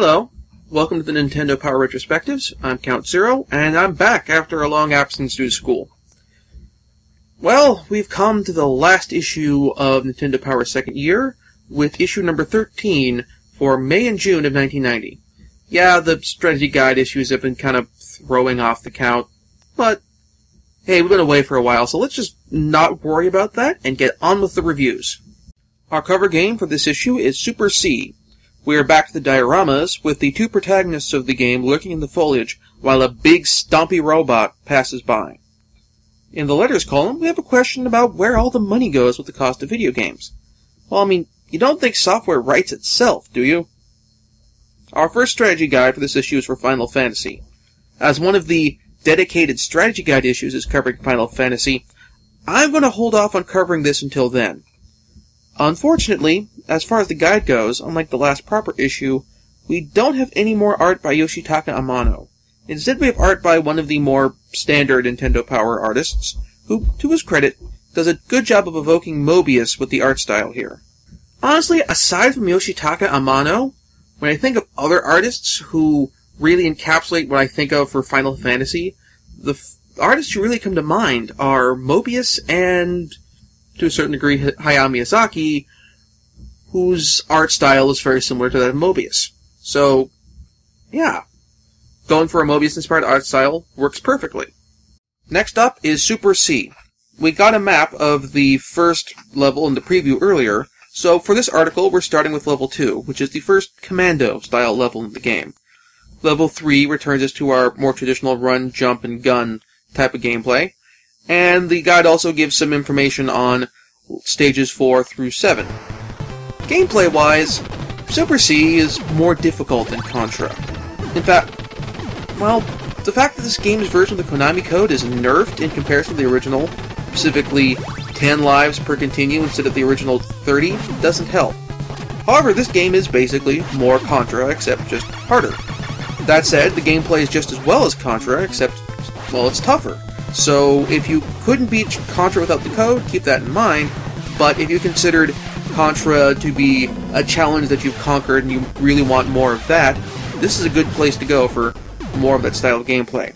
Hello, welcome to the Nintendo Power Retrospectives. I'm Count Zero, and I'm back after a long absence due to school. Well, we've come to the last issue of Nintendo Power's second year, with issue number 13 for May and June of 1990. Yeah, the strategy guide issues have been kind of throwing off the count, but hey, we've been away for a while, so let's just not worry about that and get on with the reviews. Our cover game for this issue is Super C, we are back to the dioramas, with the two protagonists of the game lurking in the foliage while a big stompy robot passes by. In the letters column, we have a question about where all the money goes with the cost of video games. Well, I mean, you don't think software writes itself, do you? Our first strategy guide for this issue is for Final Fantasy. As one of the dedicated strategy guide issues is covering Final Fantasy, I'm going to hold off on covering this until then. Unfortunately, as far as the guide goes, unlike the last proper issue, we don't have any more art by Yoshitaka Amano. Instead, we have art by one of the more standard Nintendo Power artists, who, to his credit, does a good job of evoking Moebius with the art style here. Honestly, aside from Yoshitaka Amano, when I think of other artists who really encapsulate what I think of for Final Fantasy, the f- artists who really come to mind are Moebius and, to a certain degree, Hayao Miyazaki, whose art style is very similar to that of Moebius. So, yeah. Going for a Moebius inspired art style works perfectly. Next up is Super C. We got a map of the first level in the preview earlier, so for this article we're starting with level 2, which is the first commando style level in the game. Level 3 returns us to our more traditional run, jump, and gun type of gameplay, and the guide also gives some information on stages 4 through 7. Gameplay wise, Super C is more difficult than Contra. In fact, well, the fact that this game's version of the Konami code is nerfed in comparison to the original, specifically 10 lives per continue instead of the original 30, doesn't help. However, this game is basically more Contra, except just harder. That said, the gameplay is just as well as Contra, except, well, it's tougher. So, if you couldn't beat Contra without the code, keep that in mind, but if you considered Contra to be a challenge that you've conquered and you really want more of that, this is a good place to go for more of that style of gameplay.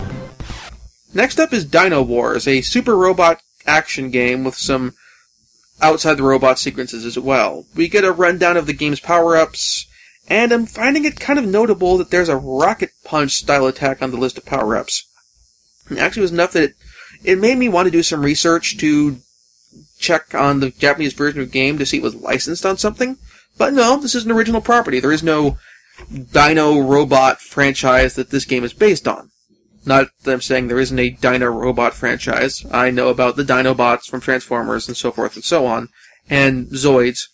Next up is Dynowarz, a super robot action game with some outside the robot sequences as well. We get a rundown of the game's power ups, and I'm finding it kind of notable that there's a rocket punch style attack on the list of power ups. Actually, it was enough that it, it made me want to do some research to check on the Japanese version of the game to see it was licensed on something. But no, this is an original property. There is no Dino Robot franchise that this game is based on. Not that I'm saying there isn't a Dino Robot franchise. I know about the Dinobots from Transformers and so forth and so on, and Zoids.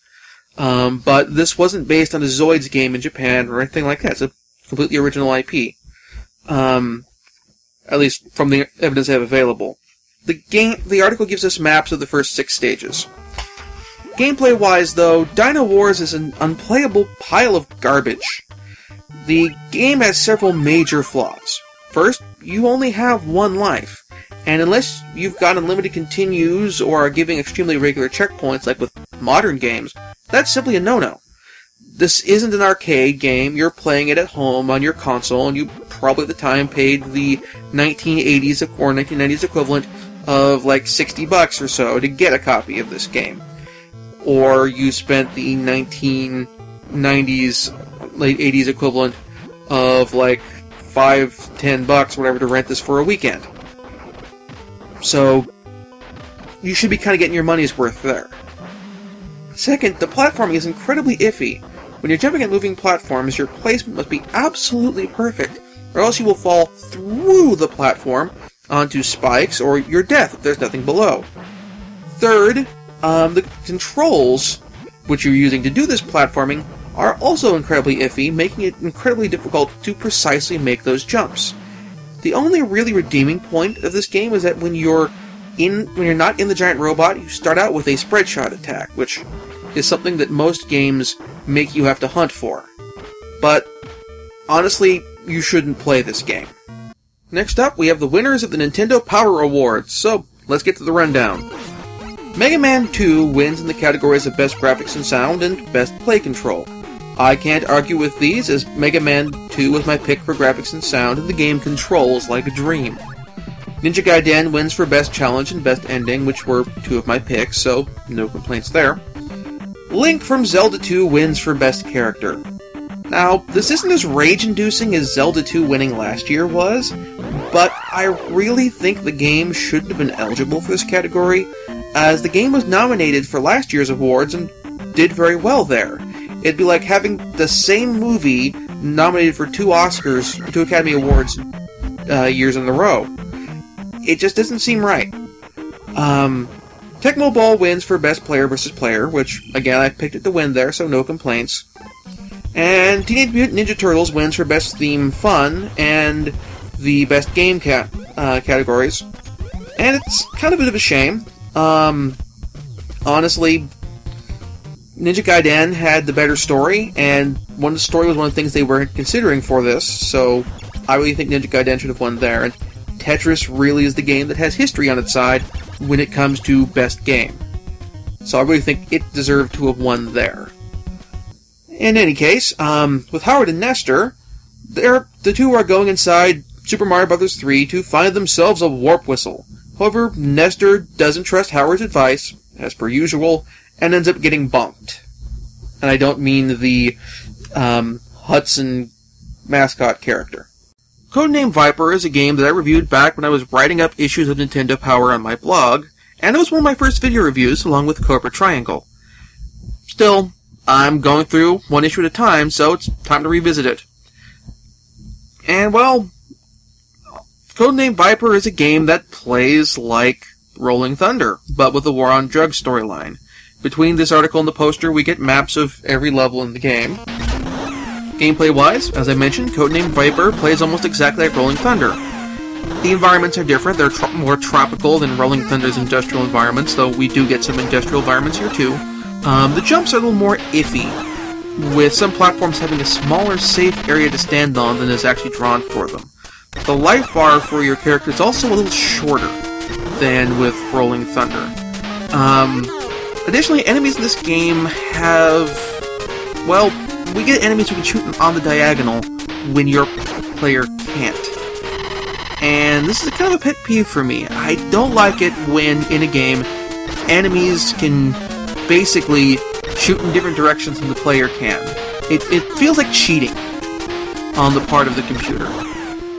Um, but this wasn't based on a Zoids game in Japan or anything like that. It's a completely original IP. Um, at least from the evidence I have available. The game, the article gives us maps of the first six stages. Gameplay wise, though, Dynowarz is an unplayable pile of garbage. The game has several major flaws. First, you only have one life, and unless you've got unlimited continues or are giving extremely regular checkpoints like with modern games, that's simply a no-no. This isn't an arcade game, you're playing it at home on your console, and you probably at the time paid the 1980s or 1990s equivalent of like 60 bucks or so to get a copy of this game. Or you spent the 1990s, late 80s equivalent of like 5, 10 bucks, whatever, to rent this for a weekend. So, you should be kind of getting your money's worth there. Second, the platforming is incredibly iffy. When you're jumping at moving platforms, your placement must be absolutely perfect, or else you will fall through the platform onto spikes or your death if there's nothing below. Third, um, the controls which you're using to do this platforming are also incredibly iffy, making it incredibly difficult to precisely make those jumps. The only really redeeming point of this game is that when you're in when you're not in the giant robot, you start out with a spread shot attack, which is something that most games make you have to hunt for. But honestly, you shouldn't play this game. Next up, we have the winners of the Nintendo Power Awards, so let's get to the rundown. Mega Man 2 wins in the categories of Best Graphics and Sound and Best Play Control. I can't argue with these, as Mega Man 2 was my pick for graphics and sound, and the game controls like a dream. Ninja Gaiden wins for Best Challenge and Best Ending, which were two of my picks, so no complaints there. Link from Zelda 2 wins for Best Character. Now, this isn't as rage inducing as Zelda 2 winning last year was, but I really think the game shouldn't have been eligible for this category, as the game was nominated for last year's awards and did very well there. It'd be like having the same movie nominated for two Oscars, two Academy Awards uh, years in a row. It just doesn't seem right. Um, Tecmo Bowl wins for Best Player versus Player, which, again, I picked it to win there, so no complaints. And Teenage Mutant Ninja Turtles wins for Best Theme Fun and the Best Game cat, uh, categories. And it's kind of a bit of a shame. Um, honestly, Ninja Gaiden had the better story, and one the story was one of the things they were considering for this, so I really think Ninja Gaiden should have won there. And Tetris really is the game that has history on its side when it comes to best game. So I really think it deserved to have won there. In any case, um, with Howard and Nestor, the two are going inside Super Mario Bros. 3 to find themselves a warp whistle. However, Nestor doesn't trust Howard's advice, as per usual, and ends up getting bonked. And I don't mean the um, Hudson mascot character. Codename Viper is a game that I reviewed back when I was writing up issues of Nintendo Power on my blog, and it was one of my first video reviews along with Cobra Triangle. Still, I'm going through one issue at a time, so it's time to revisit it. And well, Codename Viper is a game that plays like Rolling Thunder, but with a War on Drugs storyline. Between this article and the poster, we get maps of every level in the game. Gameplay wise, as I mentioned, Codename Viper plays almost exactly like Rolling Thunder. The environments are different, they're tro- more tropical than Rolling Thunder's industrial environments, though we do get some industrial environments here too. Um, the jumps are a little more iffy, with some platforms having a smaller safe area to stand on than is actually drawn for them. The life bar for your character is also a little shorter than with Rolling Thunder. Um, additionally, enemies in this game have, well, we get enemies who can shoot on the diagonal when your player can't. And this is kind of a pet peeve for me. I don't like it when, in a game, enemies can basically shoot in different directions than the player can. It, it feels like cheating on the part of the computer.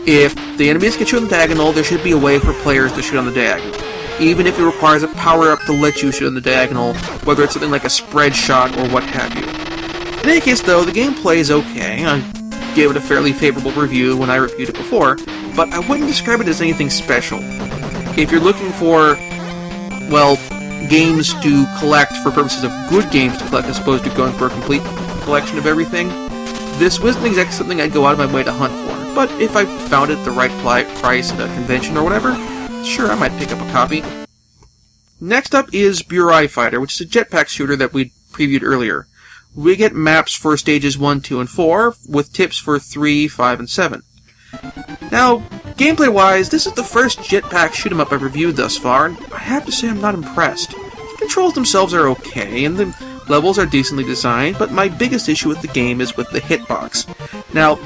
If the enemies can shoot on the diagonal, there should be a way for players to shoot on the diagonal. Even if it requires a power-up to let you shoot on the diagonal, whether it's something like a spread shot or what have you. In any case, though, the gameplay is okay. I gave it a fairly favorable review when I reviewed it before, but I wouldn't describe it as anything special. If you're looking for, well, games to collect for purposes of good games to collect as opposed to going for a complete collection of everything, this wasn't exactly something I'd go out of my way to hunt for. But if I found it the right price at a convention or whatever, sure, I might pick up a copy. Next up is Burai Fighter, which is a jetpack shooter that we previewed earlier. We get maps for stages 1, 2, and 4, with tips for 3, 5, and 7. Now, gameplay wise, this is the first jetpack shoot 'em up I've reviewed thus far, and I have to say I'm not impressed. The controls themselves are okay, and the levels are decently designed, but my biggest issue with the game is with the hitbox. Now,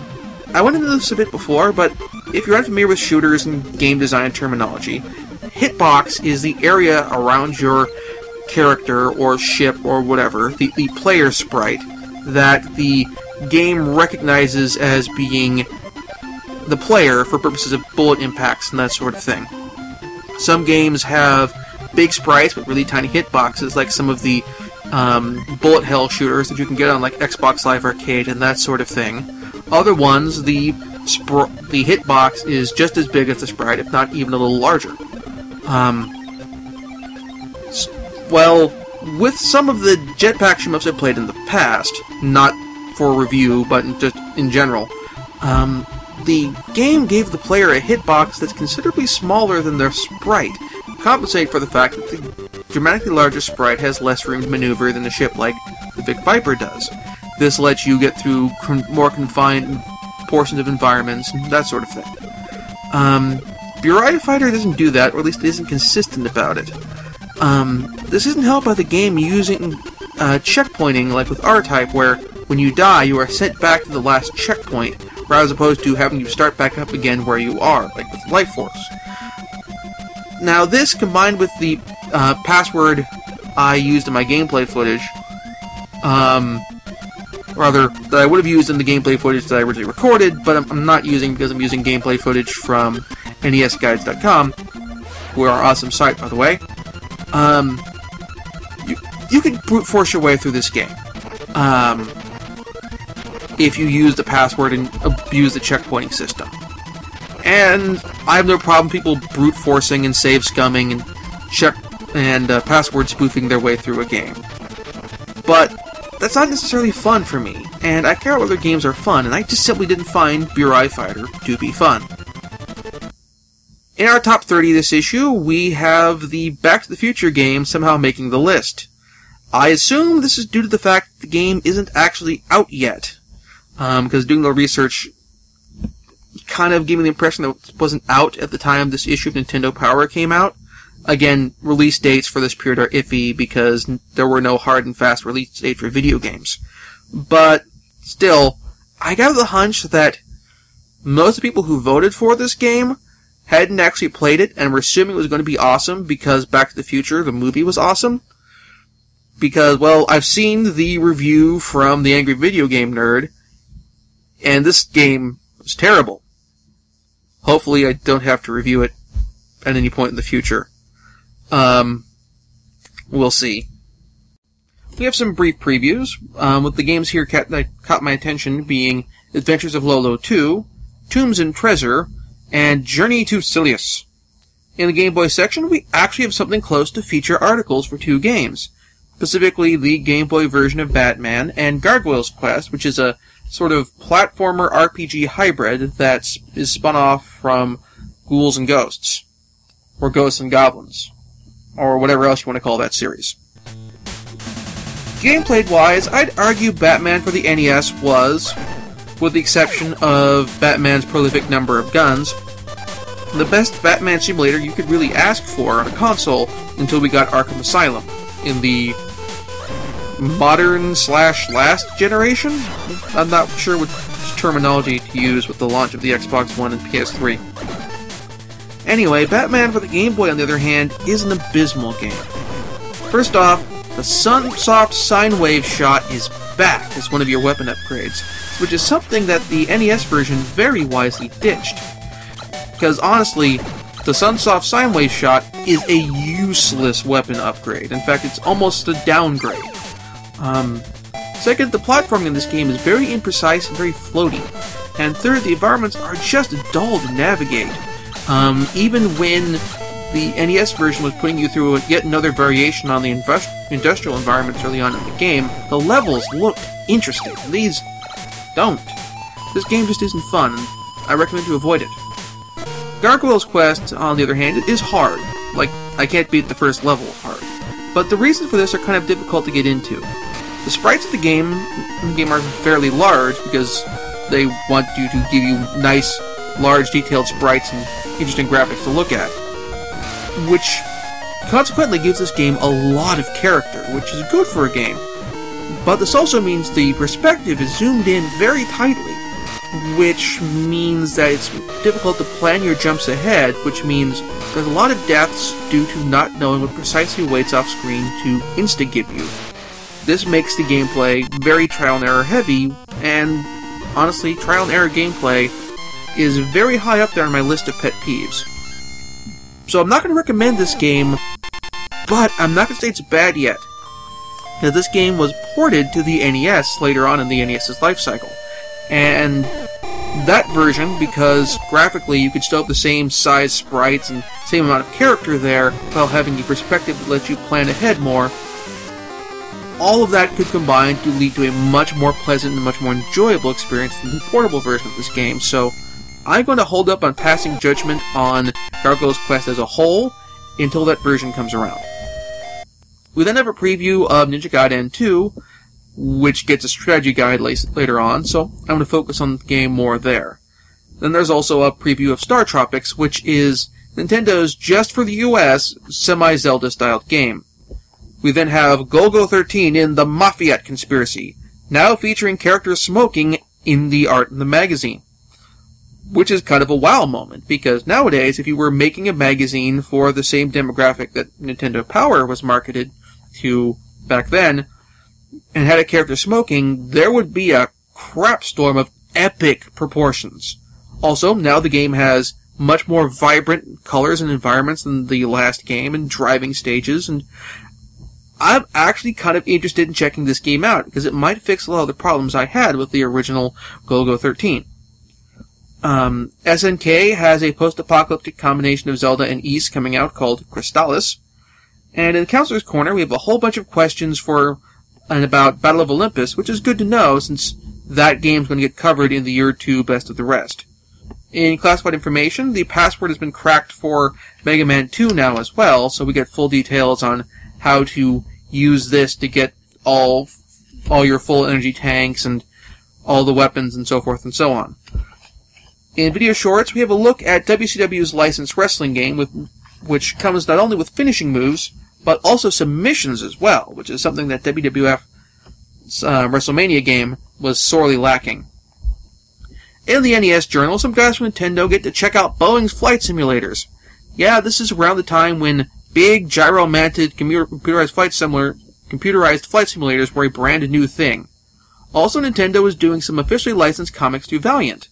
I went into this a bit before, but if you're unfamiliar with shooters and game design terminology, hitbox is the area around your character or ship or whatever, the, the player sprite, that the game recognizes as being the player for purposes of bullet impacts and that sort of thing. Some games have big sprites with really tiny hitboxes, like some of the um, bullet hell shooters that you can get on like Xbox Live Arcade and that sort of thing. Other ones, the the hitbox is just as big as the sprite, if not even a little larger. Um, well, with some of the jetpack shmups I've played in the past, not for review, but just in general, um, the game gave the player a hitbox that's considerably smaller than their sprite, to compensate for the fact that the dramatically larger sprite has less room to maneuver than a ship like the Vic Viper does. This lets you get through con- more confined portions of environments, that sort of thing. Um, Burai Fighter doesn't do that, or at least isn't consistent about it. Um, this isn't helped by the game using uh, checkpointing like with R-Type, where when you die, you are sent back to the last checkpoint, rather as opposed to having you start back up again where you are, like with Life Force. Now, this combined with the uh, password I used in my gameplay footage, um, rather, that I would have used in the gameplay footage that I originally recorded, but I'm, I'm not using because I'm using gameplay footage from NESguides.com, who are our awesome site, by the way. Um, you, you can brute force your way through this game. Um, if you use the password and abuse the checkpointing system. And I have no problem people brute forcing and save scumming and check and uh, password spoofing their way through a game. But that's not necessarily fun for me, and I care whether games are fun, and I just simply didn't find Burai Fighter to be fun. In our top 30 this issue, we have the Back to the Future game somehow making the list. I assume this is due to the fact that the game isn't actually out yet, because um, doing the research kind of gave me the impression that it wasn't out at the time this issue of Nintendo Power came out. Again, release dates for this period are iffy because there were no hard and fast release dates for video games. But still, I got the hunch that most of the people who voted for this game hadn't actually played it and were assuming it was going to be awesome because Back to the Future, the movie, was awesome. Because, well, I've seen the review from the Angry Video Game Nerd, and this game was terrible. Hopefully, I don't have to review it at any point in the future. Um, we'll see. We have some brief previews, um, with the games here that caught my attention being Adventures of Lolo 2, Tombs and Treasure, and Journey to Silius. In the Game Boy section, we actually have something close to feature articles for two games, specifically the Game Boy version of Batman and Gargoyle's Quest, which is a sort of platformer RPG hybrid that is spun off from Ghouls and Ghosts, or Ghosts and Goblins, or whatever else you want to call that series. Gameplay wise, I'd argue Batman for the NES was, with the exception of Batman's prolific number of guns, the best Batman simulator you could really ask for on a console until we got Arkham Asylum in the modern slash last generation? I'm not sure which terminology to use with the launch of the Xbox One and PS3. Anyway, Batman for the Game Boy, on the other hand, is an abysmal game. First off, the Sunsoft Sine Wave shot is back as one of your weapon upgrades, which is something that the NES version very wisely ditched. Because honestly, the Sunsoft Sine Wave shot is a useless weapon upgrade. In fact, it's almost a downgrade. Um, second, the platforming in this game is very imprecise and very floaty. And third, the environments are just dull to navigate. Um, even when the NES version was putting you through yet another variation on the industrial environments early on in the game, the levels looked interesting. These don't. This game just isn't fun, and I recommend you avoid it. Gargoyle's Quest, on the other hand, is hard. Like, I can't beat the first level hard. But the reasons for this are kind of difficult to get into. The sprites of the game, the game are fairly large because they want you to give you nice, large, detailed sprites and interesting graphics to look at. Which consequently gives this game a lot of character, which is good for a game. But this also means the perspective is zoomed in very tightly, which means that it's difficult to plan your jumps ahead, which means there's a lot of deaths due to not knowing what precisely waits off screen to insta-give you. This makes the gameplay very trial and error heavy, and honestly, trial and error gameplay is very high up there on my list of pet peeves. So I'm not going to recommend this game, but I'm not going to say it's bad yet. Now, this game was ported to the NES later on in the NES's life cycle. And that version, because graphically you could still have the same size sprites and same amount of character there while having a perspective that lets you plan ahead more, all of that could combine to lead to a much more pleasant and much more enjoyable experience than the portable version of this game. So I'm going to hold up on passing judgment on Gargoyle's Quest as a whole until that version comes around. We then have a preview of Ninja Gaiden 2, which gets a strategy guide later on, so I'm going to focus on the game more there. Then there's also a preview of StarTropics, which is Nintendo's just for the US semi-Zelda styled game. We then have Golgo 13 in the Mafat Conspiracy, now featuring characters smoking in the art in the magazine. Which is kind of a wow moment, because nowadays, if you were making a magazine for the same demographic that Nintendo Power was marketed to back then, and had a character smoking, there would be a crap storm of epic proportions. Also, now the game has much more vibrant colors and environments than the last game and driving stages and I'm actually kind of interested in checking this game out because it might fix a lot of the problems I had with the original Golgo 13. Um, SNK has a post-apocalyptic combination of Zelda and Ys coming out called Crystalis. And in the Counselor's Corner, we have a whole bunch of questions for and about Battle of Olympus, which is good to know since that game's going to get covered in the year two Best of the Rest. In classified information, the password has been cracked for Mega Man 2 now as well, so we get full details on how to use this to get all all your full energy tanks and all the weapons and so forth and so on. In video shorts, we have a look at WCW's licensed wrestling game, with, which comes not only with finishing moves, but also submissions as well, which is something that WWF's uh, WrestleMania game was sorely lacking. In the NES Journal, some guys from Nintendo get to check out Boeing's flight simulators. Yeah, this is around the time when big gyro-mounted computerized flight similar computerized flight simulators were a brand new thing. Also, Nintendo was doing some officially licensed comics to Valiant.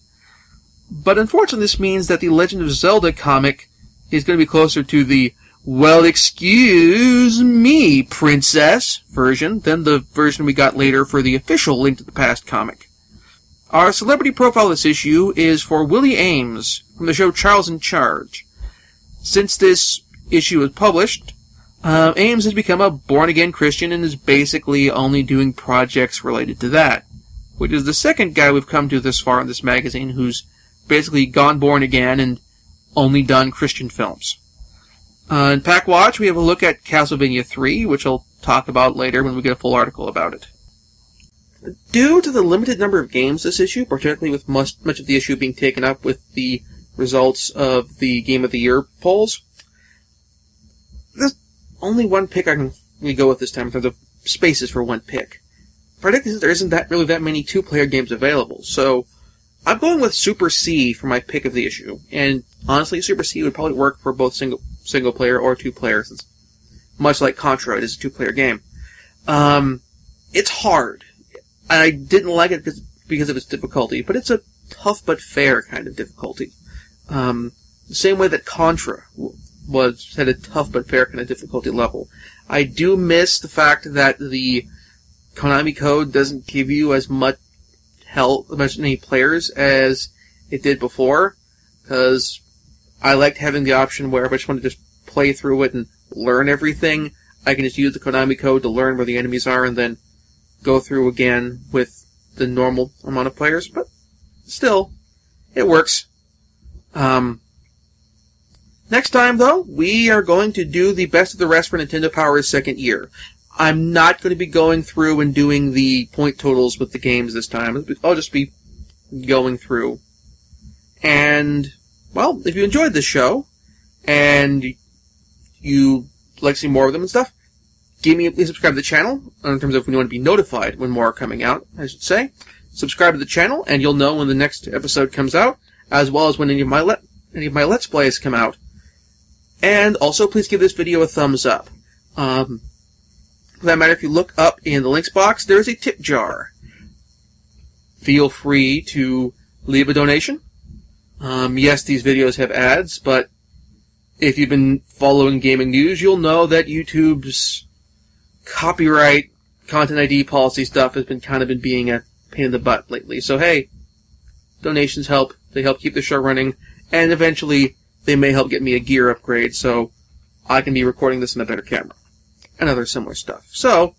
But unfortunately, this means that the Legend of Zelda comic is going to be closer to the well, excuse me, princess version than the version we got later for the official Link to the Past comic. Our celebrity profile this issue is for Willie Aames from the show Charles in Charge. Since this issue was published, uh, Aames has become a born again Christian and is basically only doing projects related to that. Which is the second guy we've come to this far in this magazine who's basically gone born again and only done Christian films. Uh, in Pak Watch, we have a look at Castlevania 3, which I'll talk about later when we get a full article about it. Due to the limited number of games this issue, particularly with much, much of the issue being taken up with the results of the Game of the Year polls, there's only one pick I can really go with this time in terms of spaces for one pick. Particularly since there isn't that really that many two-player games available, so I'm going with Super C for my pick of the issue. And honestly, Super C would probably work for both single single player or two player, since much like Contra, it is a two player game. Um, it's hard. I didn't like it because, because of its difficulty, but it's a tough but fair kind of difficulty. Um, the same way that Contra was had a tough but fair kind of difficulty level. I do miss the fact that the Konami code doesn't give you as much help, as many players as it did before, because I liked having the option where if I just want to just play through it and learn everything, I can just use the Konami code to learn where the enemies are and then go through again with the normal amount of players. But still, it works. Um, next time, though, we are going to do the best of the rest for Nintendo Power's second year. I'm not going to be going through and doing the point totals with the games this time. I'll just be going through. And, well, if you enjoyed this show, and you like to see more of them and stuff, give me please subscribe to the channel in terms of when you want to be notified when more are coming out, I should say. Subscribe to the channel, and you'll know when the next episode comes out, as well as when any of my let any of my let's plays come out. And also, please give this video a thumbs up. Um, for that matter, if you look up in the links box, there is a tip jar. Feel free to leave a donation. Um, yes, these videos have ads, but if you've been following gaming news, you'll know that YouTube's copyright content ID policy stuff has been kind of been being a pain in the butt lately. So hey, donations help. They help keep the show running, and eventually they may help get me a gear upgrade so I can be recording this in a better camera and other similar stuff. So,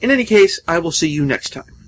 in any case, I will see you next time.